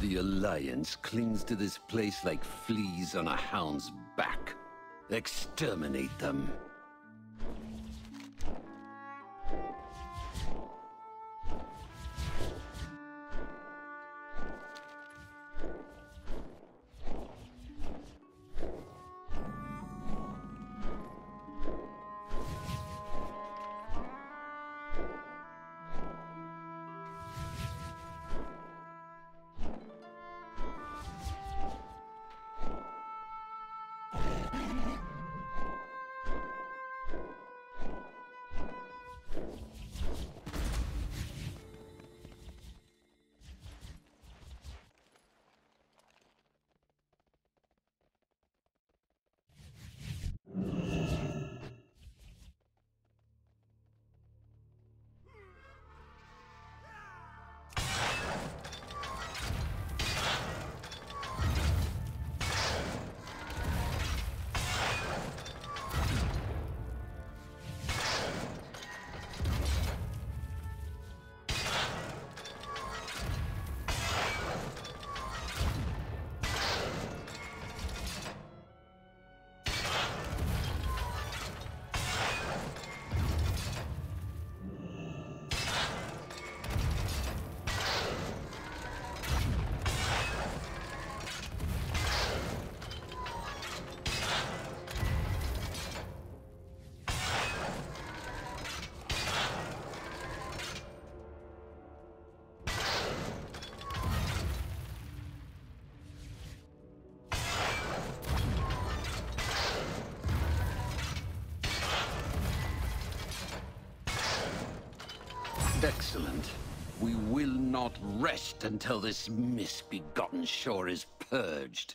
The Alliance clings to this place like fleas on a hound's back. Exterminate them. Excellent. We will not rest until this misbegotten shore is purged.